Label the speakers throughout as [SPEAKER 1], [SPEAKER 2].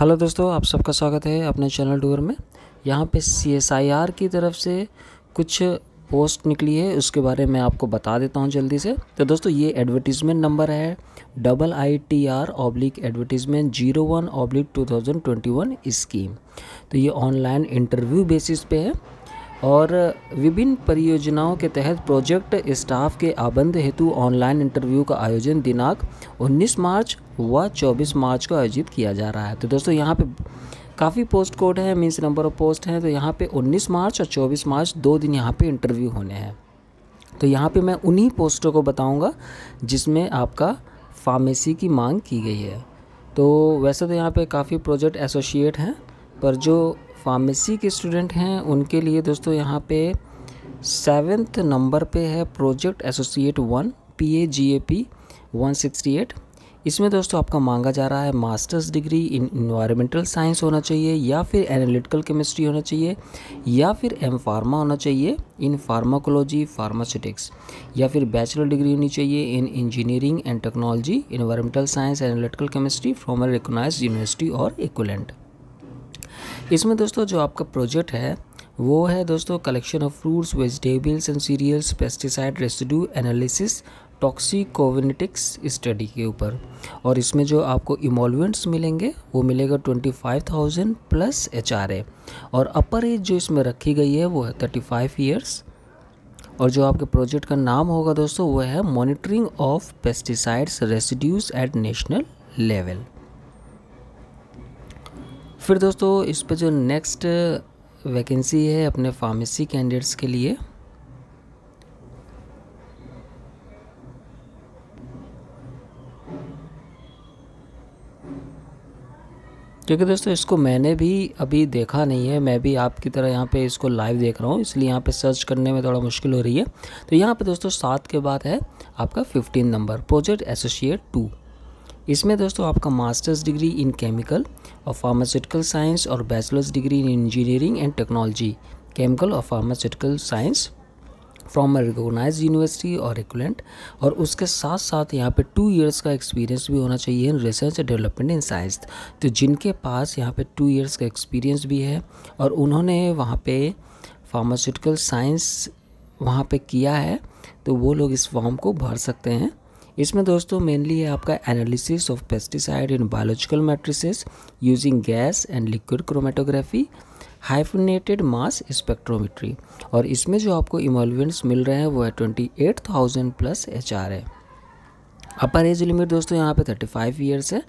[SPEAKER 1] Hello दोस्तों, आप सबका स्वागत है अपने चैनल टूर में। यहाँ पे सी एस आई आर की तरफ़ से कुछ पोस्ट निकली है, उसके बारे में आपको बता देता हूँ जल्दी से। तो दोस्तों, ये एडवर्टीज़मेंट नंबर है double I T R oblique advertisement zero one oblique two thousand twenty one scheme तो ये ऑनलाइन इंटरव्यू बेसिस पे है। और विभिन्न परियोजनाओं के तहत प्रोजेक्ट स्टाफ के आबंद हेतु ऑनलाइन इंटरव्यू का आयोजन दिनांक 19 मार्च व 24 मार्च को आयोजित किया जा रहा है। तो दोस्तों, यहाँ पे काफ़ी पोस्ट कोड है, मीन्स नंबर ऑफ़ पोस्ट हैं तो यहाँ पे 19 मार्च और 24 मार्च दो दिन यहाँ पे इंटरव्यू होने हैं। तो यहाँ पे मैं उन्हीं पोस्टों को बताऊँगा जिसमें आपका फार्मेसी की मांग की गई है। तो वैसे तो यहाँ पे काफ़ी प्रोजेक्ट एसोसिएट हैं, पर जो फार्मेसी के स्टूडेंट हैं, उनके लिए दोस्तों यहाँ पे सेवेंथ नंबर पे है project associate one P A G A P one sixty eight. इसमें दोस्तों आपका मांगा जा रहा है masters degree in environmental science होना चाहिए या फिर एनालिटिकल केमिस्ट्री होना चाहिए या फिर एम फार्मा होना चाहिए, इन फार्माकोलॉजी फार्मास्यूटिक्स या फिर बैचलर डिग्री होनी चाहिए in engineering and technology environmental science analytical chemistry from a recognise university और इक्वलेंट इसमें दोस्तों जो आपका प्रोजेक्ट है, वो है दोस्तों collection of fruits vegetables and cereals pesticide residue analysis toxicokinetics study के ऊपर। और इसमें जो आपको इमोलवेंट्स मिलेंगे, वो मिलेगा twenty five thousand plus H R A और अपर एज जो इसमें रखी गई है, वो है थर्टी फाइव ईयर्स और जो आपके प्रोजेक्ट का नाम होगा दोस्तों, वो है monitoring of pesticides residues at national level फिर दोस्तों, इस पर जो नेक्स्ट वैकेंसी है अपने फार्मेसी कैंडिडेट्स के लिए, क्योंकि दोस्तों, इसको मैंने भी अभी देखा नहीं है। मैं भी आपकी तरह यहाँ पे इसको लाइव देख रहा हूँ, इसलिए यहाँ पे सर्च करने में थोड़ा मुश्किल हो रही है। तो यहाँ पे दोस्तों, सात के बाद है आपका fifteen number project associate two इसमें दोस्तों आपका मास्टर्स डिग्री इन केमिकल और फार्मास्यूटिकल साइंस और bachelors degree in engineering and technology chemical और pharmaceutical science from a recognise university और इक्वलेंट और उसके साथ साथ यहाँ पे टू इयर्स का एक्सपीरियंस भी होना चाहिए in research and development in science तो जिनके पास यहाँ पे टू इयर्स का एक्सपीरियंस भी है और उन्होंने वहाँ पे फार्मास्यूटिकल साइंस वहाँ पे किया है तो वो लोग इस फॉर्म को भर सकते हैं। इसमें दोस्तों मेनली है आपका analysis of pesticide in biological matrices using gas and liquid chromatography hyphenated mass spectrometry और इसमें जो आपको इमोलवेंट्स मिल रहे हैं वो है twenty eight thousand plus H R है अपर एज लिमिट दोस्तों यहाँ पे फाइव ईयर्स है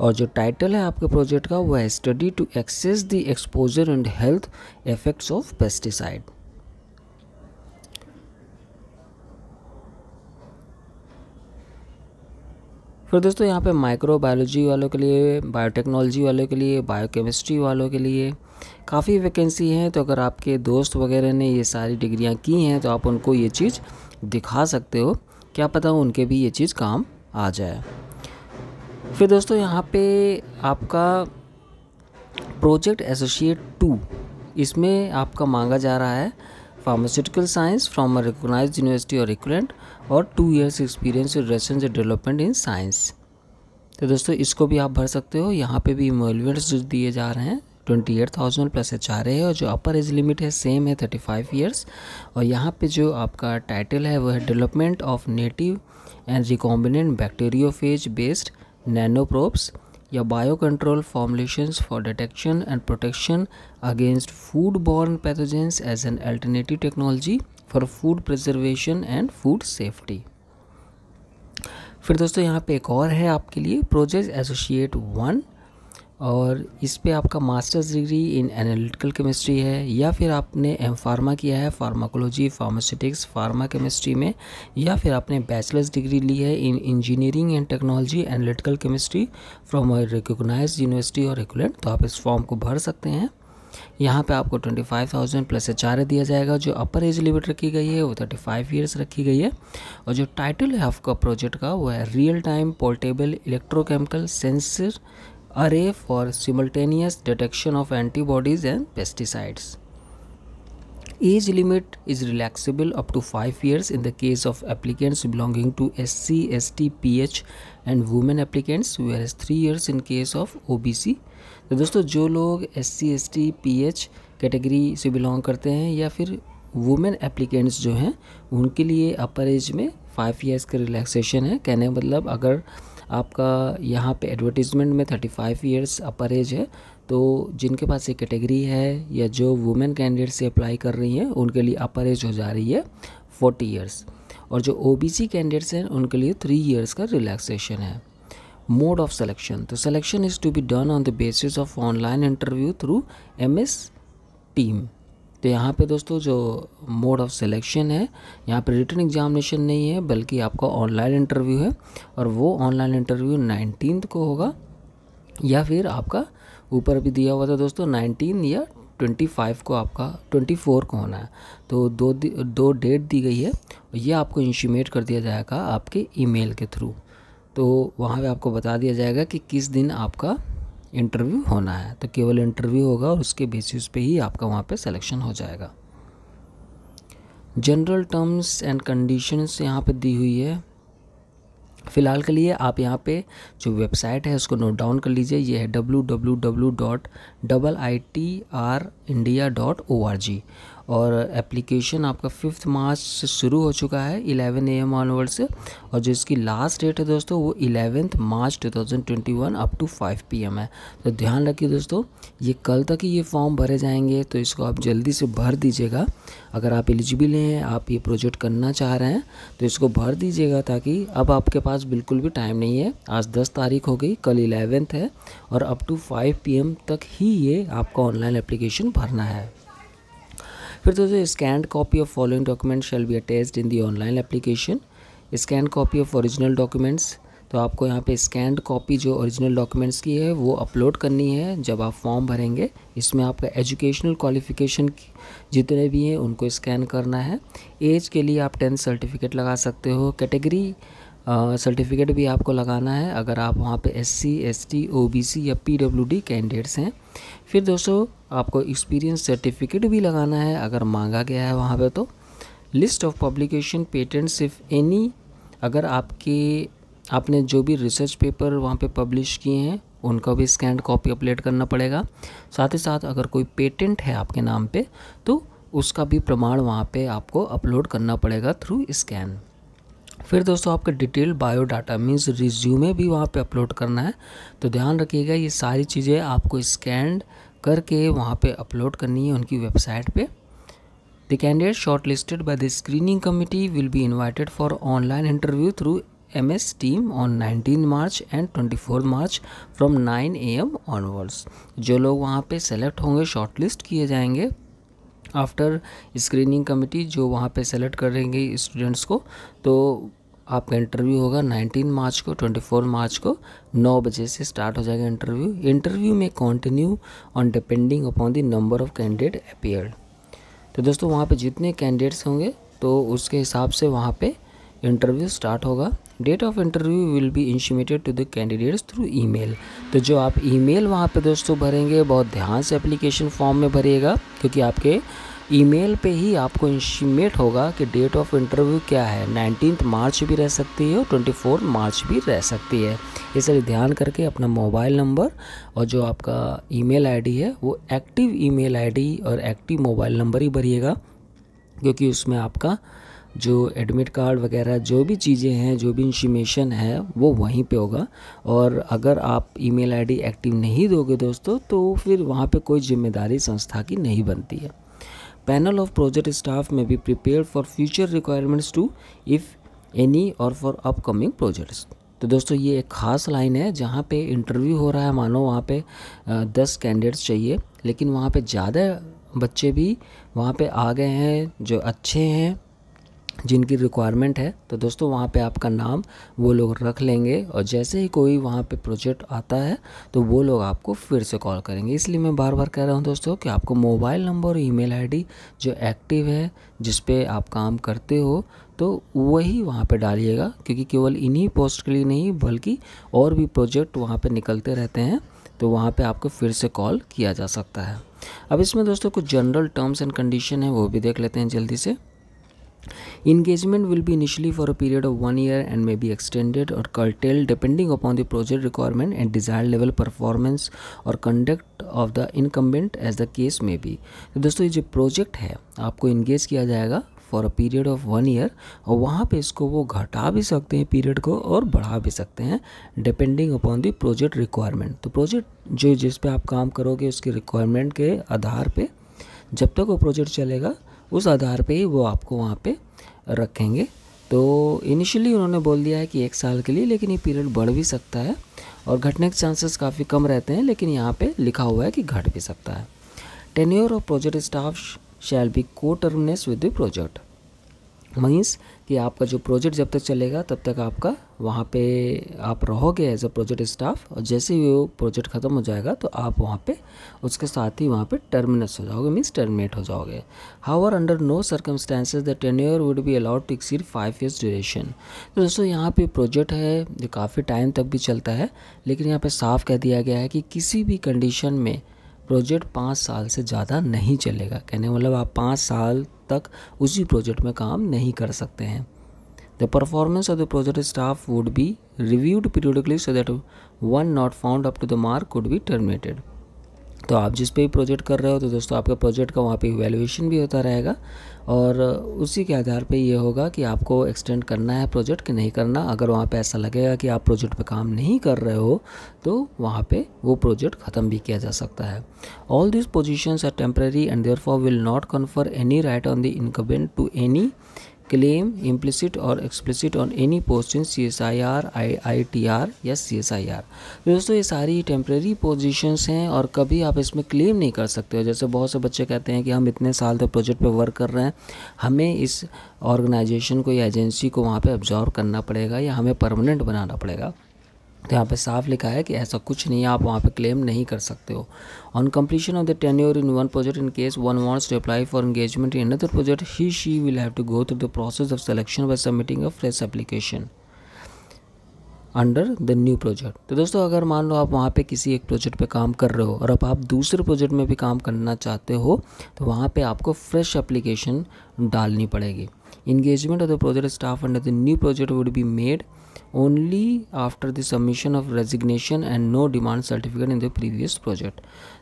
[SPEAKER 1] और जो टाइटल है आपके प्रोजेक्ट का वो है study to access the exposure and health effects of pesticide फिर दोस्तों यहाँ पे माइक्रोबायोलॉजी वालों के लिए बायोटेक्नोलॉजी वालों के लिए बायोकेमिस्ट्री वालों के लिए काफ़ी वैकेंसी हैं। तो अगर आपके दोस्त वगैरह ने ये सारी डिग्रियाँ की हैं तो आप उनको ये चीज़ दिखा सकते हो। क्या पता उनके भी ये चीज़ काम आ जाए। फिर दोस्तों यहाँ पे आपका प्रोजेक्ट एसोसिएट टू इसमें आपका मांगा जा रहा है। Pharmaceutical science from a recognise university और इक्वलेंट और two years experience in research and development in science तो दोस्तों, इसको भी आप भर सकते हो। यहाँ पे भी इमोलवेंट्स जो दिए जा रहे हैं twenty eight thousand plus H R है और जो अपर एज लिमिट है सेम है थर्टी फाइव ईयर्स और यहाँ पे जो आपका टाइटल है, वो है development of native and recombinant bacteriophage based nanoprobes या bio control formulations for detection and protection against food borne pathogens as an alternative technology for food preservation and food safety फिर दोस्तों, यहाँ पे एक और है आपके लिए प्रोजेक्ट एसोसिएट वन और इस पे आपका masters degree in analytical chemistry है, या फिर आपने एम फार्मा किया है फार्माकोलॉजी फार्मास्यूटिक्स फार्मा केमिस्ट्री में, या फिर आपने बैचलर्स डिग्री ली है in engineering and technology analytical chemistry from a recognise university और इक्वलेंट तो आप इस फॉर्म को भर सकते हैं। यहाँ पे आपको twenty five thousand plus H दिया जाएगा, जो अपर एज लिमिट रखी गई है, वो थर्टी फाइव ईयर्स रखी गई है। और जो टाइटल है आपका प्रोजेक्ट का, वो है real time portable electrochemical sensor array for simultaneous detection of antibodies and pesticides age limit is relaxable up to 5 years in the case of applicants belonging to SC, ST, PH and women applicants whereas 3 years in case of OBC तो दोस्तों जो लोग S C S T P H category से belong करते हैं या फिर women applicants जो हैं उनके लिए अपर एज में फाइव ईयर्स का रिलैक्सेशन है। कहने मतलब अगर आपका यहाँ पे एडवर्टीज़मेंट में thirty five years upper age है तो जिनके पास ये कैटेगरी है या जो वुमेन कैंडिडेट से अप्लाई कर रही हैं, उनके लिए अपर एज हो जा रही है फोर्टी ईयर्स और जो ओ बी सी कैंडिडेट्स हैं, उनके लिए थ्री ईयर्स का रिलैक्सेशन है. मोड ऑफ़ सेलेक्शन तो selection is to be done on the basis of online interview through M S team तो यहाँ पे दोस्तों जो मोड ऑफ़ सिलेक्शन है, यहाँ पे रिटर्न एग्जामिनेशन नहीं है, बल्कि आपका ऑनलाइन इंटरव्यू है, और वो ऑनलाइन इंटरव्यू नाइनटीन को होगा, या फिर आपका ऊपर भी दिया हुआ था दोस्तों, नाइनटीन या ट्वेंटी फाइव को आपका, ट्वेंटी फोर को होना है। तो दो दो डेट दी गई है ये आपको इंशीमेट कर दिया जाएगा आपके ईमेल के थ्रू तो वहाँ पे आपको बता दिया जाएगा कि किस दिन आपका इंटरव्यू होना है। तो केवल इंटरव्यू होगा और उसके बेसिस पे ही आपका वहाँ पे सिलेक्शन हो जाएगा। जनरल टर्म्स एंड कंडीशंस यहाँ पे दी हुई है। फ़िलहाल के लिए आप यहाँ पे जो वेबसाइट है, उसको नोट डाउन कर लीजिए। ये है W W W dot double I T R India dot O R G और एप्लीकेशन आपका फिफ्थ मार्च से शुरू हो चुका है 11 ए एम ऑनवर्ड से और जो इसकी लास्ट डेट है दोस्तों, वो eleventh March 2021 up to 5 PM है। तो ध्यान रखिए दोस्तों, ये कल तक ही ये फॉर्म भरे जाएँगे तो इसको आप जल्दी से भर दीजिएगा। अगर आप एलिजिबल हैं, आप ये प्रोजेक्ट करना चाह रहे हैं तो इसको भर दीजिएगा ताकि अब आपके पास बिल्कुल भी टाइम नहीं है। आज दस तारीख हो गई, कल इलेवेंथ है और अप टू फाइव पी तक ही ये आपका ऑनलाइन एप्लीकेशन भरना है। फिर दोस्तों scanned copy of following document shall be attached in the online application scan copy of original documents तो आपको यहाँ पे स्कैंड कॉपी जो ओरिजिनल डॉक्यूमेंट्स की है, वो अपलोड करनी है जब आप फॉर्म भरेंगे। इसमें आपका एजुकेशनल क्वालिफिकेशन जितने भी हैं, उनको स्कैन करना है। एज के लिए आप टेंथ सर्टिफिकेट लगा सकते हो। कैटेगरी सर्टिफिकेट भी आपको लगाना है। अगर आप वहाँ पे S C S T O B C या पी डब्ल्यू डी कैंडिडेट्स हैं, फिर दोस्तों आपको एक्सपीरियंस सर्टिफिकेट भी लगाना है। अगर मांगा गया है वहाँ पे तो। List of publication patents if any अगर आपके, आपने जो भी रिसर्च पेपर वहाँ पे पब्लिश किए हैं, उनका भी स्कैंड कॉपी अपलोड करना पड़ेगा। साथ ही साथ अगर कोई पेटेंट है आपके नाम पे तो उसका भी प्रमाण वहाँ पे आपको अपलोड करना पड़ेगा थ्रू स्कैन फिर दोस्तों आपका डिटेल बायोडाटा मीन्स रिज्यूमे भी वहाँ पे अपलोड करना है। तो ध्यान रखिएगा ये सारी चीज़ें आपको स्कैन करके वहाँ पे अपलोड करनी है उनकी वेबसाइट पे। The candidate shortlisted by the screening committee will be invited for online interview through M S team on 19 March and 24 March from nine A M onwards जो लोग वहाँ पे सेलेक्ट होंगे शॉर्ट लिस्ट किए जाएँगे आफ्टर स्क्रीनिंग कमेटी जो वहाँ पे सेलेक्ट करेंगे स्टूडेंट्स को तो आपका इंटरव्यू होगा 19 मार्च को 24 मार्च को 9 बजे से स्टार्ट हो जाएगा इंटरव्यू इंटरव्यू में continue on depending upon the number of candidate appear तो दोस्तों वहाँ पे जितने कैंडिडेट्स होंगे तो उसके हिसाब से वहाँ पे इंटरव्यू स्टार्ट होगा. Date of interview will be intimated to the candidates through email तो जो आप ईमेल वहाँ पे दोस्तों भरेंगे, बहुत ध्यान से एप्लीकेशन फॉर्म में भरिएगा, क्योंकि आपके ईमेल पे ही आपको इंशीमेट होगा कि डेट ऑफ़ इंटरव्यू क्या है. नाइनटीन मार्च भी रह सकती है और ट्वेंटी फोर मार्च भी रह सकती है. इसलिए ध्यान करके अपना मोबाइल नंबर और जो आपका ईमेल आईडी है, वो एक्टिव ईमेल आईडी और एक्टिव मोबाइल नंबर ही भरिएगा, क्योंकि उसमें आपका जो एडमिट कार्ड वगैरह, जो भी चीज़ें हैं, जो भी इंफॉर्मेशन है, वो वहीं पे होगा। और अगर आप ईमेल आईडी एक्टिव नहीं दोगे दोस्तों तो फिर वहाँ पे कोई ज़िम्मेदारी संस्था की नहीं बनती है। Panel of project staff may be prepare for future requirements too if any or for upcoming projects तो दोस्तों, ये एक ख़ास लाइन है जहाँ पे इंटरव्यू हो रहा है। मानो वहाँ पे दस कैंडिडेट्स चाहिए, लेकिन वहाँ पे ज़्यादा बच्चे भी वहाँ पे आ गए हैं, जो अच्छे हैं जिनकी रिक्वायरमेंट है तो दोस्तों वहाँ पे आपका नाम वो लोग रख लेंगे और जैसे ही कोई वहाँ पे प्रोजेक्ट आता है तो वो लोग आपको फिर से कॉल करेंगे। इसलिए मैं बार बार कह रहा हूँ दोस्तों कि आपको मोबाइल नंबर और ईमेल आईडी जो एक्टिव है, जिस पे आप काम करते हो तो वही वहाँ पे डालिएगा, क्योंकि केवल इन्हीं पोस्ट के लिए नहीं, बल्कि और भी प्रोजेक्ट वहाँ पर निकलते रहते हैं तो वहाँ पे आपको फिर से कॉल किया जा सकता है। अब इसमें दोस्तों कुछ जनरल टर्म्स एंड कंडीशन है, वो भी देख लेते हैं जल्दी से। Engagement will be initially for a period of one year and may be extended or curtailed depending upon the project requirement and desired level performance or conduct of the incumbent as the case may be. तो दोस्तों ये जो project है आपको engage किया जाएगा for a period of one year और वहाँ पे इसको वो घटा भी सकते हैं पीरियड को और बढ़ा भी सकते हैं depending upon the project requirement तो प्रोजेक्ट जो जिस पे आप काम करोगे उसके रिक्वायरमेंट के आधार पे जब तक वो प्रोजेक्ट चलेगा उस आधार पे ही वो आपको वहाँ पे रखेंगे। तो इनिशियली उन्होंने बोल दिया है कि एक साल के लिए, लेकिन ये पीरियड बढ़ भी सकता है और घटने के चांसेस काफ़ी कम रहते हैं, लेकिन यहाँ पे लिखा हुआ है कि घट भी सकता है। Tenure of project staff shall be coterminous with the project means कि आपका जो प्रोजेक्ट जब तक चलेगा, तब तक आपका वहाँ पे आप रहोगे एज अ प्रोजेक्ट स्टाफ और जैसे ही वो प्रोजेक्ट ख़त्म हो जाएगा तो आप वहाँ पे उसके साथ ही वहाँ पे टर्मिनस हो जाओगे मीन्स टर्मिनेट हो जाओगे। However under no circumstances the tenure would be allowed to exceed five years duration तो दोस्तों, यहाँ पे प्रोजेक्ट है जो काफ़ी टाइम तक भी चलता है, लेकिन यहाँ पर साफ़ कह दिया गया है कि किसी भी कंडीशन में प्रोजेक्ट पाँच साल से ज़्यादा नहीं चलेगा। कहने मतलब आप पाँच साल तक उसी प्रोजेक्ट में काम नहीं कर सकते हैं। The performance of the project staff would be reviewed periodically so that one not found up to the mark would be terminated तो आप जिस पे भी प्रोजेक्ट कर रहे हो तो दोस्तों आपका प्रोजेक्ट का वहाँ पे इवेल्युएशन भी होता रहेगा और उसी के आधार पे ये होगा कि आपको एक्सटेंड करना है प्रोजेक्ट कि नहीं करना। अगर वहाँ पे ऐसा लगेगा कि आप प्रोजेक्ट पे काम नहीं कर रहे हो तो वहाँ पे वो प्रोजेक्ट ख़त्म भी किया जा सकता है। All this position are temporary and there will not confer any right on the incumbent to any claim implicit C S I R I I T R या सी एस आई CSIR दोस्तों, ये सारी टेम्प्रेरी पोजीशंस हैं और कभी आप इसमें claim नहीं कर सकते हो। जैसे बहुत से बच्चे कहते हैं कि हम इतने साल तक प्रोजेक्ट पे वर्क कर रहे हैं, हमें इस ऑर्गेनाइजेशन को या एजेंसी को वहाँ पे ऑब्जॉर्व करना पड़ेगा या हमें परमानेंट बनाना पड़ेगा। तो यहाँ पे साफ़ लिखा है कि ऐसा कुछ नहीं है, आप वहाँ पे क्लेम नहीं कर सकते हो। On completion of the ten tenure in one project in case one wants to apply for engagement in other project he she will have to go through the process of selection by submitting a fresh application under the new project तो दोस्तों, अगर मान लो आप वहाँ पे किसी एक project पे काम कर रहे हो और अब आप दूसरे प्रोजेक्ट में भी काम करना चाहते हो तो वहाँ पे आपको फ्रेश एप्लीकेशन डालनी पड़ेगी। Engagement of the project staff under the new project would be made only after the submission of resignation and no demand certificate in the previous project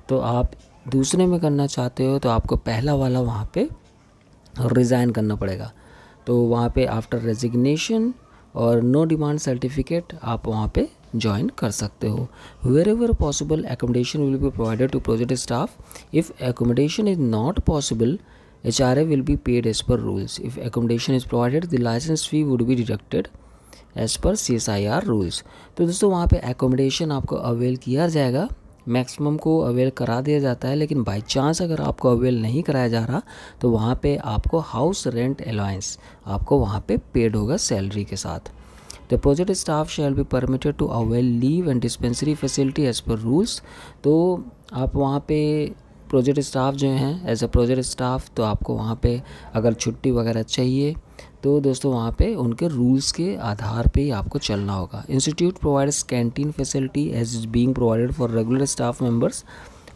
[SPEAKER 1] तो आप दूसरे में करना चाहते हो तो आपको पहला वाला वहाँ पे रिज़ाइन करना पड़ेगा। तो वहाँ पे आफ्टर रेजिग्नेशन और नो डिमांड सर्टिफिकेट आप वहाँ पे ज्वाइन कर सकते हो। Wherever possible accommodation will be provided to project staff if accommodation is not possible A will be paid as per rules if accommodation is provided the licence fee would be deducted as per C S I R rules तो दोस्तों, वहाँ पे accommodation आपको avail किया जाएगा। Maximum को avail करा दिया जाता है, लेकिन बाई चांस अगर आपको अवेल नहीं कराया जा रहा तो वहाँ पे आपको हाउस रेंट अलाउंस आपको वहाँ पे पेड होगा सैलरी के साथ। The project staff shall be permitted to avail leave and dispensary facility as per rules तो आप वहाँ पे प्रोजेक्ट स्टाफ जो हैं एज अ प्रोजेक्ट स्टाफ तो आपको वहाँ पे अगर छुट्टी वगैरह चाहिए तो दोस्तों वहाँ पे उनके रूल्स के आधार पे ही आपको चलना होगा। Institute provides canteen facility as is being provided for regular staff members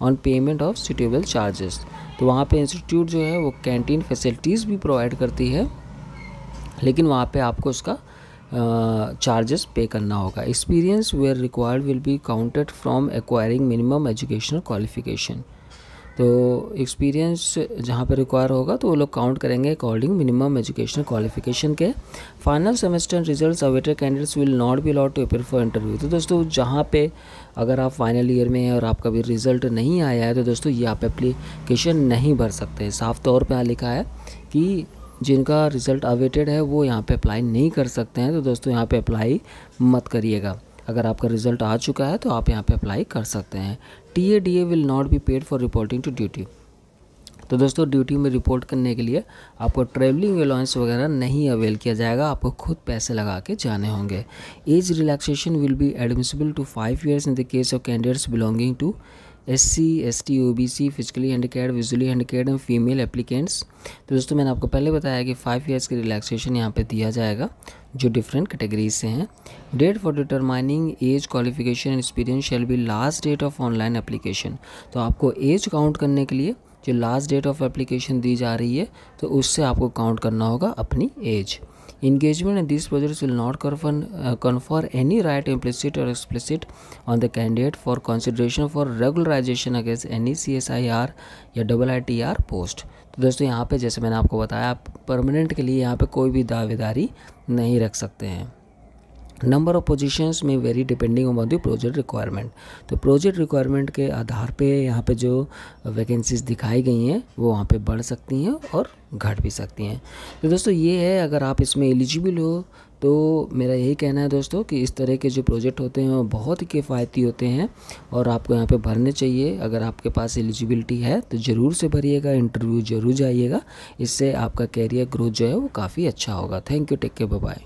[SPEAKER 1] on payment of suitable charges तो वहाँ पे इंस्टीट्यूट जो है वो कैंटीन फैसिलिटीज़ भी प्रोवाइड करती है, लेकिन वहाँ पे आपको उसका चार्जेस पे करना होगा। Experience where required will be counted from acquiring minimum educational qualification तो एक्सपीरियंस जहाँ पे रिक्वायर होगा तो वो लोग काउंट करेंगे अकॉर्डिंग मिनिमम एजुकेशनल क्वालिफिकेशन के। Final semester results awaited candidates will not be allowed to appear for interview तो दोस्तों, जहाँ पे अगर आप फाइनल ईयर में हैं और आपका भी रिज़ल्ट नहीं आया है तो दोस्तों, ये आप एप्लीकेशन नहीं भर सकते। साफ़ तौर पर यहाँ लिखा है कि जिनका रिज़ल्ट अवेटेड है, वो यहाँ पे अप्लाई नहीं कर सकते हैं। तो दोस्तों, यहाँ पे अप्लाई मत करिएगा। अगर आपका रिज़ल्ट आ चुका है तो आप यहाँ पे अप्लाई कर सकते हैं। T A D A will not be paid for reporting to duty तो दोस्तों ड्यूटी में रिपोर्ट करने के लिए आपको ट्रेवलिंग अलाउंस वगैरह नहीं अवेल किया जाएगा, आपको खुद पैसे लगा के जाने होंगे। Age relaxation will be admissible to five years in the case of candidates belonging to S C S T O B C physically handicapped visually handicapped and female applicants तो दोस्तों, मैंने आपको पहले बताया कि फाइव ईयर्स की relaxation यहाँ पे दिया जाएगा। जो डिफरेंट कैटेगरीज से हैं। Date for determining age qualification experience shall be last date of online application तो आपको एज काउंट करने के लिए जो लास्ट डेट ऑफ़ एप्लीकेशन दी जा रही है तो उससे आपको काउंट करना होगा अपनी age engagement and this project will not confer any right implicit और explicit on the candidate for consideration for regularisation against any C S I R या डबल आई पोस्ट तो दोस्तों यहाँ पे जैसे मैंने आपको बताया, आप परमानेंट के लिए यहाँ पे कोई भी दावेदारी नहीं रख सकते हैं। Number of positions may vary depending on the project requirement तो प्रोजेक्ट रिक्वायरमेंट के आधार पे यहाँ पे जो वैकेंसीज दिखाई गई हैं, वो वहाँ पे बढ़ सकती हैं और घट भी सकती हैं। तो दोस्तों, ये है अगर आप इसमें एलिजिबल हो तो मेरा यही कहना है दोस्तों कि इस तरह के जो प्रोजेक्ट होते हैं, वो बहुत ही किफ़ायती होते हैं और आपको यहाँ पे भरने चाहिए। अगर आपके पास एलिजिबिलिटी है तो ज़रूर से भरिएगा इंटरव्यू ज़रूर जाइएगा। इससे आपका कैरियर ग्रोथ जो है, वो काफ़ी अच्छा होगा। Thank you take care bye